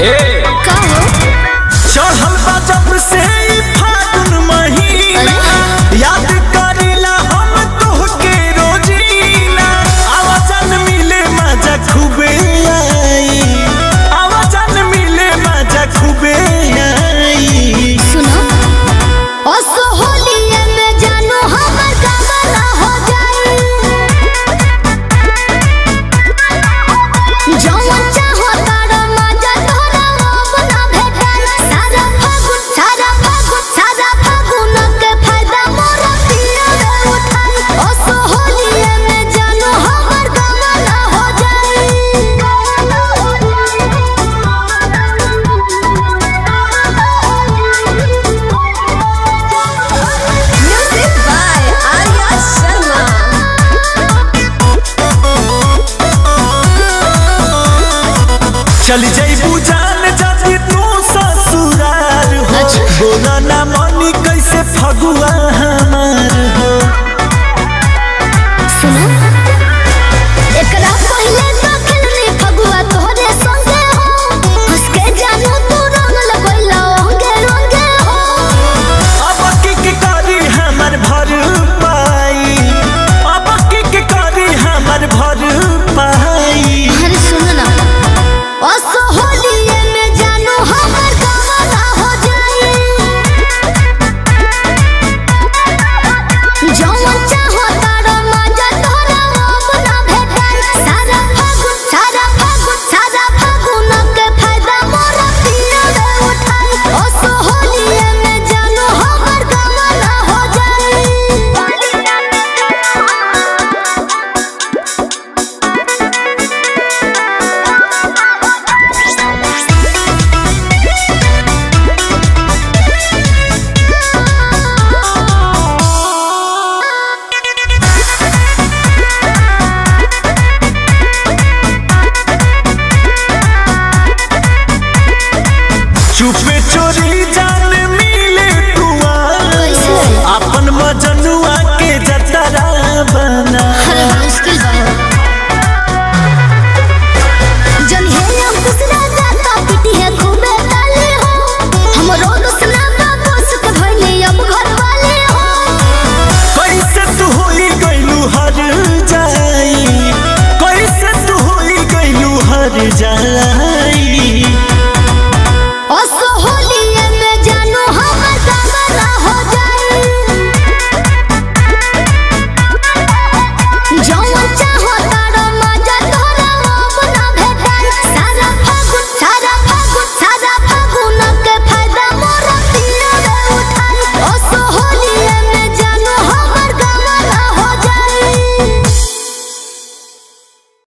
ए हम हो? जब से चल जईबू जान जाती तू ससुराल हो। अच्छा। बोला ना मनी कैसे फगुआ हमार हो। सुनो। एकला लाई